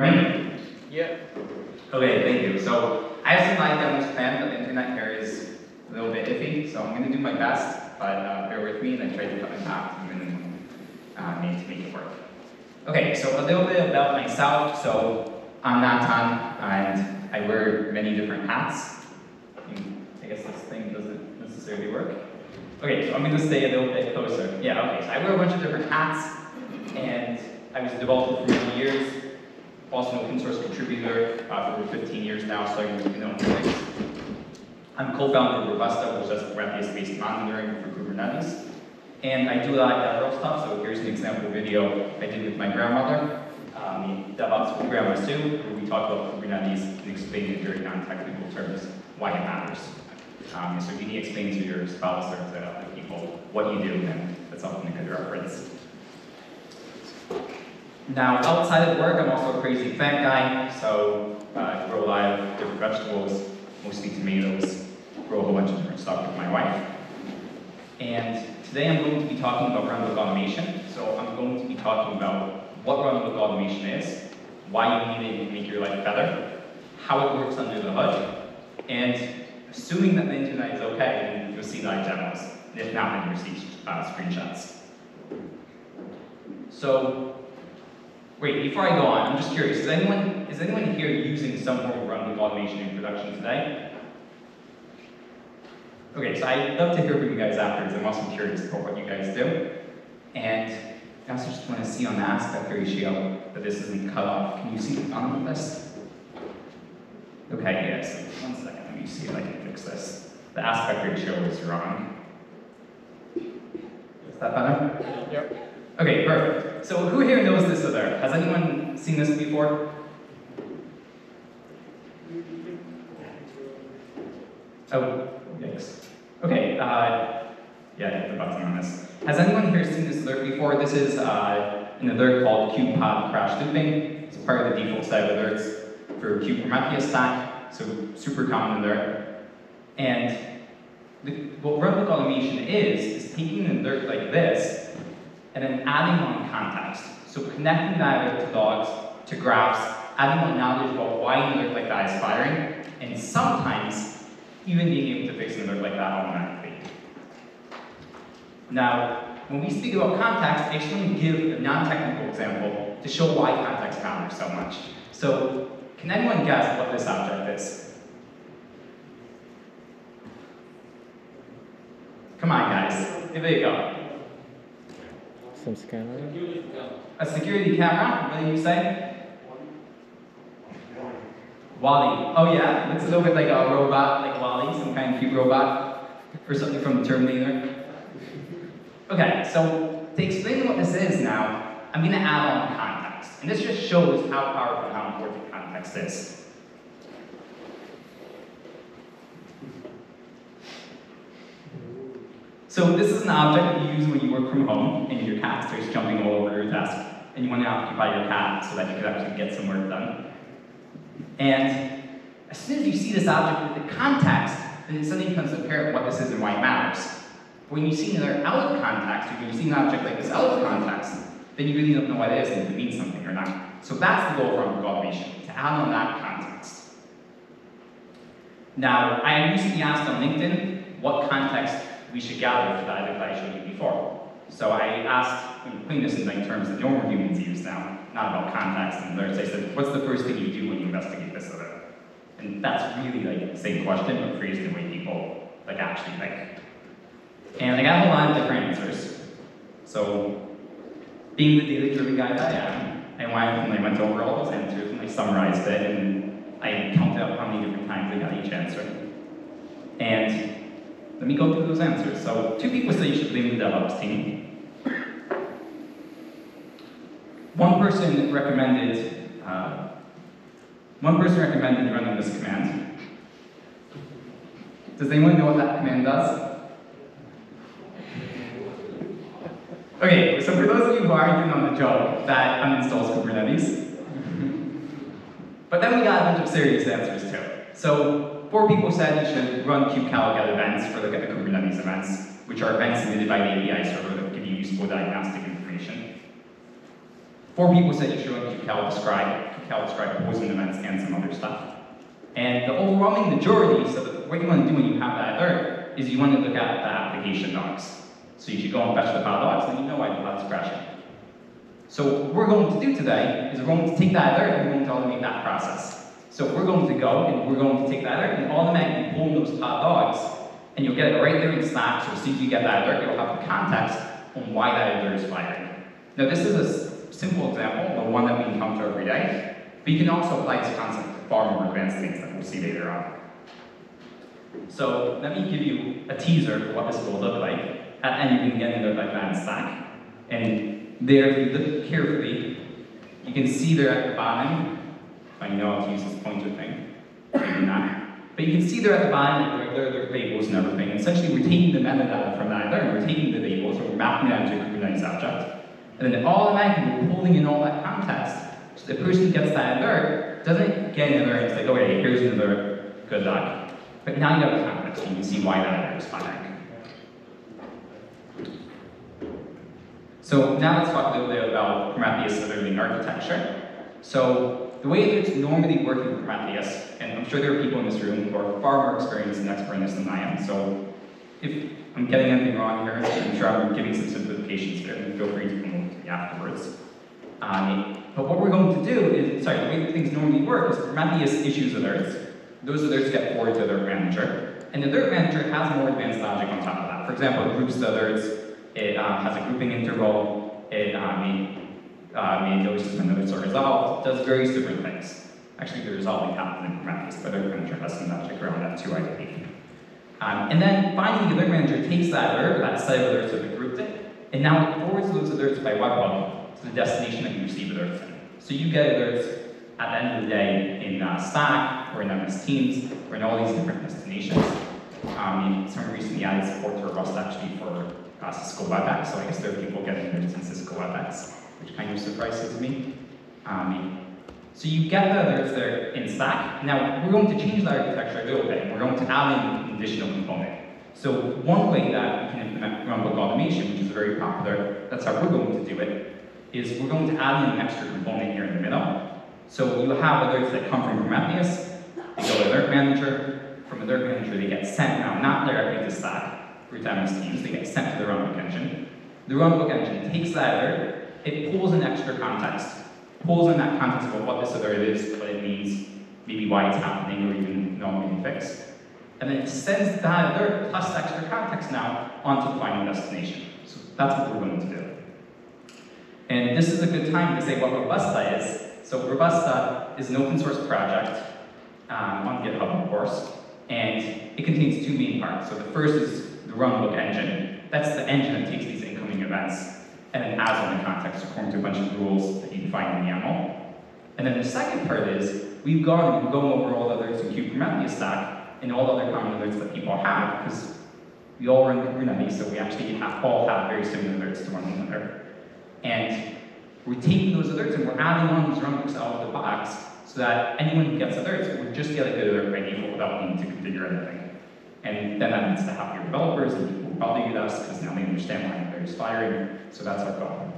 Me? Yeah. Okay, thank you. So I have some live demos planned, but the internet here is a little bit iffy, so I'm going to do my best, but uh, bear with me, and I tried to cut my back minimum uh, need to make it work. Okay, so a little bit about myself. So I'm Natan, and I wear many different hats. I guess this thing doesn't necessarily work. Okay, so I'm going to stay a little bit closer. Yeah, okay, so I wear a bunch of different hats, and I was a developer for many years, also an open source contributor uh, for over 15 years now, starting with GNOME Linux. I'm co-founder of Robusta, which does web-based monitoring for Kubernetes. And I do a lot of DevRel stuff, so here's an example video I did with my grandmother, um, DevOps with Grandma Sue, where we talk about Kubernetes and explain in very non-technical terms why it matters. Um, so you need to explain to your spouse or to other people what you do, then that's often a good reference. Now, outside of work, I'm also a crazy plant guy, so uh, I grow a lot of different vegetables, mostly tomatoes, grow a whole bunch of different stuff with my wife. And today I'm going to be talking about runbook automation. So I'm going to be talking about what runbook automation is, why you need it to make your life better, how it works under the hood, and assuming that the internet is okay, then you'll see live demos. If not, then you'll see uh, screenshots. So Wait, before I go on, I'm just curious, is anyone, is anyone here using some form of runbook automation in production today? Okay, so I'd love to hear from you guys afterwards. I'm also curious about what you guys do. And I also just want to see on the aspect ratio that this isn't cut off. Can you see the bottom of this? Okay, yes. One second, let me see if I can fix this. The aspect ratio is wrong. Is that better? Yep. Okay, perfect. So who here knows this other? Has anyone seen this before? Oh, yikes. Okay, uh, yeah, the button on this. Has anyone here seen this alert before? This is uh, an alert called kubepod crash looping. It's part of the default set of alerts for kubeprometheus stack, so super common alert. And the, what runbook automation is, is taking an alert like this and then adding on context. So connecting that to logs, to graphs, adding on knowledge about why an alert like that is firing, and sometimes even being able to fix an like that automatically. Now, when we speak about context, I to give a non-technical example to show why context matters so much. So, can anyone guess what this object is? Come on, guys. It a go. Some scanner. A security camera, what do you say? WALL-E. Oh yeah, looks a little bit like a robot, like WALL-E, some kind of cute robot, or something from the Terminator. Okay, so to explain what this is now, I'm going to add on context. And this just shows how powerful how important context is. So this is an object you use when you work from home and your cat starts jumping all over your desk and you want to occupy your cat so that you can actually get some work done. And as soon as you see this object with the context, then it suddenly becomes apparent what this is and why it matters. When you see another out of context, or when you see an object like this out of context, then you really don't know what it is and if it means something or not. So that's the goal runbook automation, to add on that context. Now, I recently asked on LinkedIn what context we should gather for that that I showed you before. So I asked, I'm putting this in like terms that normal humans use now, not about context and alerts. I said, what's the first thing you do when you investigate this alert? And that's really like the same question, but phrased the way people like actually think. And I got a lot of different answers. So being the data-driven guy that I am, I went and I went over all those answers and I summarized it and I counted up how many different times I got each answer. And let me go through those answers. So two people say you should blame the DevOps team. One person recommended, uh, one person recommended running this command. Does anyone know what that command does? Okay, so for those of you who in on the joke, that uninstalls Kubernetes. but then we got a bunch of serious answers too. So four people said you should run kubectl events for the, the Kubernetes events, which are events emitted by the API server that give you useful diagnostic information. four people said you should run kubectl Describe, kubectl Describe poison events and some other stuff. And the overwhelming majority, so what you want to do when you have that alert, is you want to look at the application logs. So you should go and fetch the file logs, and you know why the cloud's crashing. So what we're going to do today is we're going to take that alert and we're going to automate that process. So we're going to go and we're going to take that alert and automatically pull those hot dogs and you'll get it right there in Slack. So as soon as you get that alert, you'll have the context on why that alert is firing. Now this is a simple example, the one that we encounter every day, but you can also apply this concept to far more advanced things that we'll see later on. So let me give you a teaser for what this will look like. End, you can get into like that in Slack. And there, if you look carefully, you can see there at the bottom, I know how to use this pointer thing, maybe not. But you can see there at the bottom, like, there, there are labels and everything. Essentially, we're taking the metadata from that and we're taking the labels, and we're mapping it onto a Kubernetes object. And then automatically, we're pulling in all that context, so the person who gets that alert doesn't get an alert and say, oh, okay, here's an alert, good luck. But now you have context, and you can see why that alert is firing. So now let's talk a little bit about Prometheus alerting architecture. So the way that it's normally working with Prometheus, and I'm sure there are people in this room who are far more experienced and expert in this than I am, so if I'm getting anything wrong here, I'm sure I'm giving some simplifications here, feel free to come over to me afterwards. Um, but what we're going to do is, sorry, the way that things normally work is Prometheus issues alerts. Those alerts get forwarded to the alert manager, and the alert manager has more advanced logic on top of that. For example, it groups the alerts, it um, has a grouping interval, it um, uh, notice when alerts are resolved, does various different things. Actually, the resolving happens in Prometheus, but alert manager has some logic around that too, I believe. Um, and then finally, the alert manager takes that alert, that set of alerts that we grouped it, and now it forwards those alerts by webhook to the destination that you receive alerts in. So you get alerts at the end of the day in uh, Slack or in MS Teams or in all these different destinations. Um, someone recently added support to Robusta actually for uh, Cisco WebEx, so I guess there are people getting alerts in Cisco WebEx, which kind of surprises me. So you get the alerts there in Slack. Now, we're going to change the architecture a little bit, and we're going to add in an additional component. So one way that we can implement runbook automation, which is very popular, that's how we're going to do it, is we're going to add in an extra component here in the middle. So you have alerts that come from Prometheus, they go to Alert Manager, from Alert Manager they get sent now, not directly to Slack, through MS Teams, they get sent to the runbook engine. The runbook engine takes that alert, it pulls in extra context, pulls in that context about what this alert is, what it means, maybe why it's happening, or even normally fixed. And then it sends that alert plus extra context now onto the final destination. So that's what we're going to do. And this is a good time to say what Robusta is. So Robusta is an open source project um, on GitHub, of course, and it contains two main parts. So the first is the runbook engine. That's the engine that takes these incoming events and then as in the context according to a bunch of rules that you define in YAML. And then the second part is we've gone and we've gone over all the alerts in Kubernetes stack and all the other common alerts that people have because we all run Kubernetes, so we actually have, all have very similar alerts to one another. And we're taking those alerts and we're adding on these runbooks out of the box so that anyone who gets alerts would just get a good alert by default without needing to configure anything. And then that means to happier developers and people who use us because now they understand why they're. So that's our goal.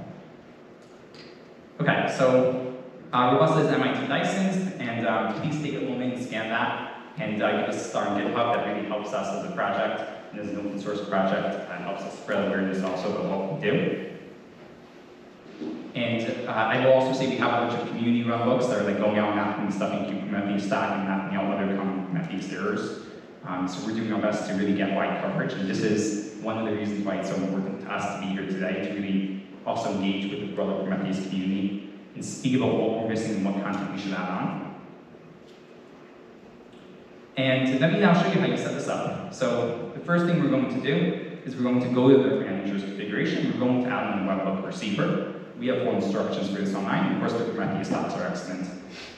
Okay, so uh, Robusta is MIT licensed, and um, please take a moment and scan that and uh, give us a star on GitHub. That really helps us as a project and as an open source project. That helps us spread awareness also of what we do. And uh, I will also say we have a bunch of community run books that are like going out and mapping stuff in Kubernetes stack and mapping out other common Kubernetes errors. Um, so we're doing our best to really get wide coverage, and this is one of the reasons why it's so important to us to be here today, to really also engage with the broader Prometheus community and speak about what we're missing and what content we should add on. And let me now show you how you set this up. So the first thing we're going to do is we're going to go to the manager's configuration, we're going to add in a webhook receiver. We have full instructions for this online, of course the Prometheus docs are excellent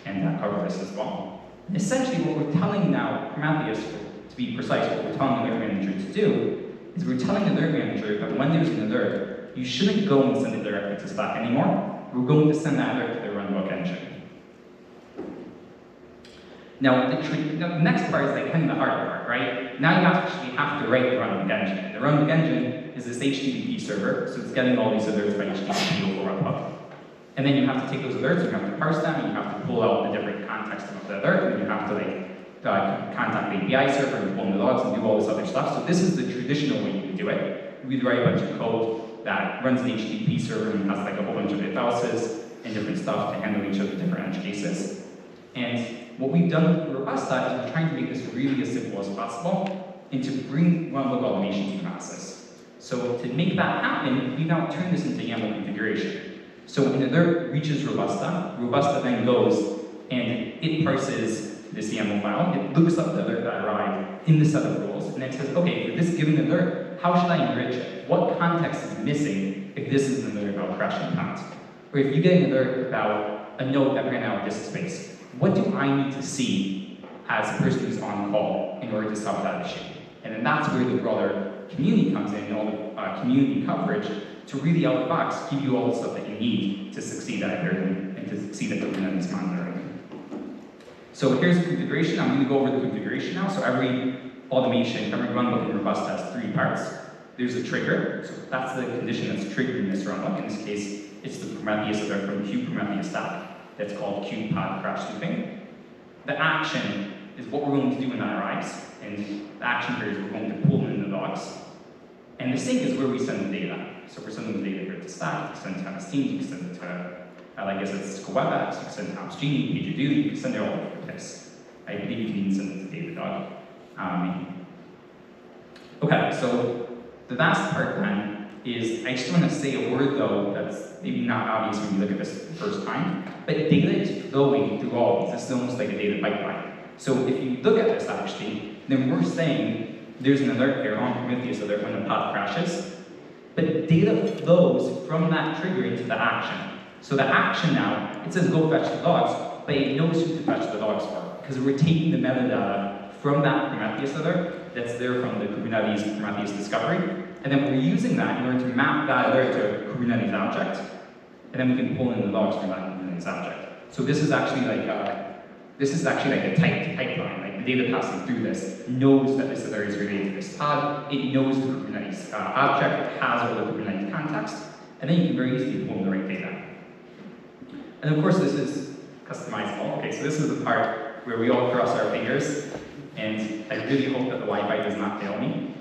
and that cover this as well. Essentially what we're telling now Prometheus, to be precise, what we're telling the manager to do is we're telling the alert manager that when there's an alert, you shouldn't go and send it directly to Slack anymore. We're going to send that alert to the runbook engine. Now, the, the, next part is like kind of the hard part, right? Now you actually have to write the runbook engine. The runbook engine is this HTTP server, so it's getting all these alerts by HTTP over webhook. And then you have to take those alerts, you have to parse them, and you have to pull out the different context of the alert, and you have to like uh, contact the API server and pull in the logs and do all this other stuff. So this is the traditional way you would do it. Would write a bunch of code that runs an HTTP server and has like a whole bunch of if and different stuff to handle each of the different edge cases. And what we've done with Robusta is we're trying to make this really as simple as possible and to bring runbook automation to process. So to make that happen, we now turn this into YAML configuration. So when an alert reaches Robusta, Robusta then goes and it parses this YAML file, it looks up the alert that arrived in the set of rules, and it says, okay, for this given alert, how should I enrich it? What context is missing if this is an alert about crashing pods? Or if you get an alert about a node that ran out of disk space, what do I need to see as a person who's on call in order to solve that issue? And then that's where the broader community comes in, and all the uh, community coverage to really out the box give you all the stuff that you need to succeed at it and to succeed at the Kubernetes monitoring. So here's the configuration. I'm going to go over the configuration now. So every automation, every runbook in Robusta has three parts. There's a trigger, so that's the condition that's triggering this runbook. In this case, it's the Prometheus alert from kube-prometheus Slack that's called kube-pod crash looping. The action is what we're going to do when that arrives, and the action here is we're going to pull in the logs. And the sink is where we send the data. So we're sending the data here to stack, you can send it to MS Teams, you can send it to, I guess it's WebEx, you can send it to OpsGenie, PagerDuty, you can send it all place. I believe you can even send it to Datadog. Um, okay, so the last part then is, I just want to say a word though that's maybe not obvious when you look at this the first time, but data is flowing through all these. This is almost like a data pipeline. So if you look at this actually, then we're saying there's an alert here on Prometheus alert when the pod crashes, but data flows from that trigger into the action. So the action now, it says go fetch the logs, but it knows who to fetch the logs for, because we're taking the metadata from that Prometheus alert that's there from the Kubernetes Prometheus discovery, and then we're using that in order to map that alert to a Kubernetes object, and then we can pull in the logs from that Kubernetes object. So this is actually like a, this is actually like a typed pipeline. Like the data passing through this knows that this alert is related to this pod. It knows the Kubernetes uh, object. It has all the Kubernetes context, and then you can very easily pull in the right data. And of course, this is customizable. Okay, so this is the part where we all cross our fingers, and I really hope that the Wi-Fi does not fail me.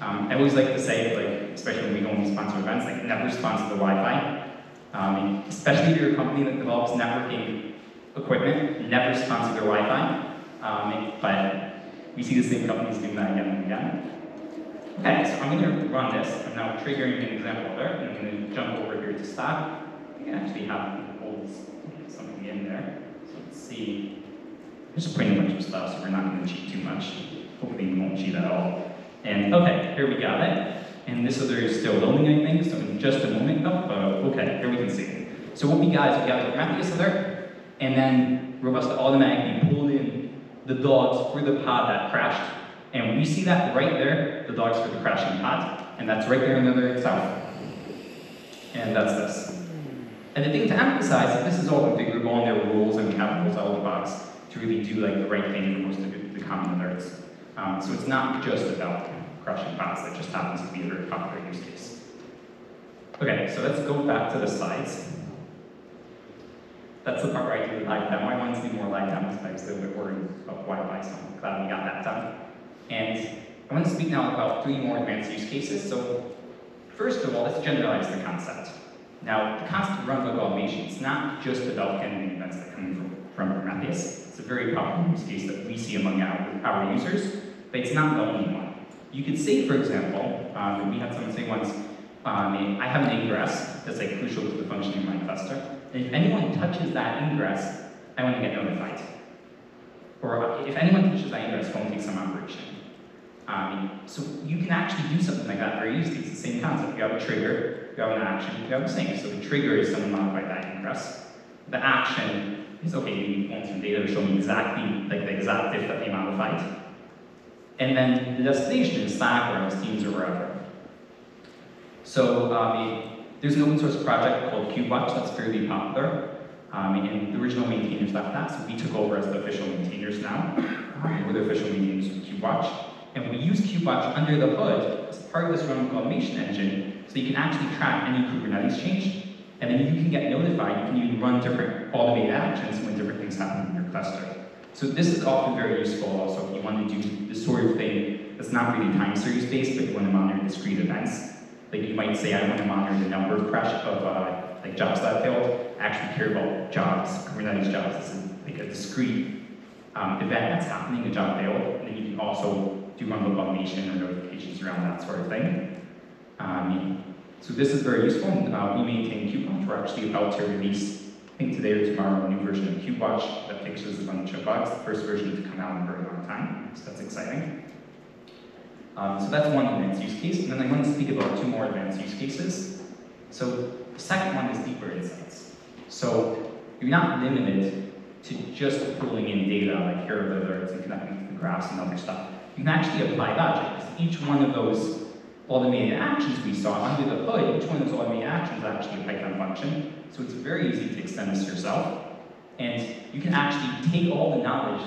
Um, I always like to say, like, especially when we go and sponsor events, like never sponsor the Wi-Fi. Um, especially if you're a company that develops networking equipment, never sponsor their Wi-Fi. Um, but we see the same companies doing that again and again. Okay, so I'm going to run this. I'm now triggering an example there, and I'm going to jump over here to stop. I can actually have in there. So let's see. Putting a bunch of stuff, so we're not going to cheat too much. Hopefully we won't cheat at all. And okay, here we got it. And this other is still loading, I think, so in just a moment. Oh, uh, okay, here we can see it. So what we got is we got the Prometheus alert, and then Robusta automatically pulled in the dogs for the pod that crashed. And we see that right there, the dogs for the crashing pod. And that's right there in the alert itself. And that's this. And the thing to emphasize is this is all configurable and there are rules and we have rules out of the box to really do like the right thing for most of the, common alerts. Um, so it's not just about crushing pods, that just happens to be a very popular use case. Okay, so let's go back to the slides. That's the part where I do the live demo. I wanted to do more live demos, but I was a bit worried about Wi-Fi, so I'm glad we got that done. And I want to speak now about three more advanced use cases. So first of all, let's generalize the concept. Now, the of runbook automation, it's not just about handling events that come from, from Prometheus. It's a very popular use case that we see among our, our users, but it's not the only one. You could say, for example, um, we had someone say once, um, I have an ingress that's like crucial to the functioning of my cluster, and if anyone touches that ingress, I want to get notified. Or if anyone touches that ingress, go and take some operation. Um, so you can actually do something like that very easily. It's the same concept. You have a trigger, have an action, a sink. So the trigger is someone modified that ingress. The action is, okay, you want some data to show me exactly, like the exact diff that they modified. And then the destination is Slack or MS Teams or wherever. So um, there's an open source project called KubeWatch that's fairly popular. Um, and the original maintainers left that, so we took over as the official maintainers now. We're the official maintainers of KubeWatch. And we use KubeWatch under the hood as part of this runbook automation engine, so you can actually track any Kubernetes change, And then you can get notified, you can even run different automated actions when different things happen in your cluster. So this is often very useful also if you want to do the sort of thing that's not really time series based, but you want to monitor discrete events. Like you might say, I want to monitor the number of crash of uh, like jobs that failed. I actually care about jobs, Kubernetes jobs. This is like a discrete um, event that's happening, a job failed. And then you can also do run automation or notifications around that sort of thing. Um, so this is very useful. Uh, we maintain KubeWatch. We're actually about to release, I think today or tomorrow, a new version of KubeWatch that fixes a bunch of bugs. The first version to come out in a very long time. So that's exciting. Um, so that's one advanced use case, and then I want to speak about two more advanced use cases. So the second one is deeper insights. So you're not limited to just pulling in data, like here are the alerts and connecting to the graphs and other stuff. You can actually apply logic, each one of those automated actions we saw under the hood, each one of those automated actions is actually a Python function. So it's very easy to extend this yourself. And you can actually take all the knowledge